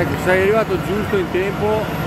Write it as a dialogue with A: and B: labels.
A: ecco sei arrivato giusto in tempo.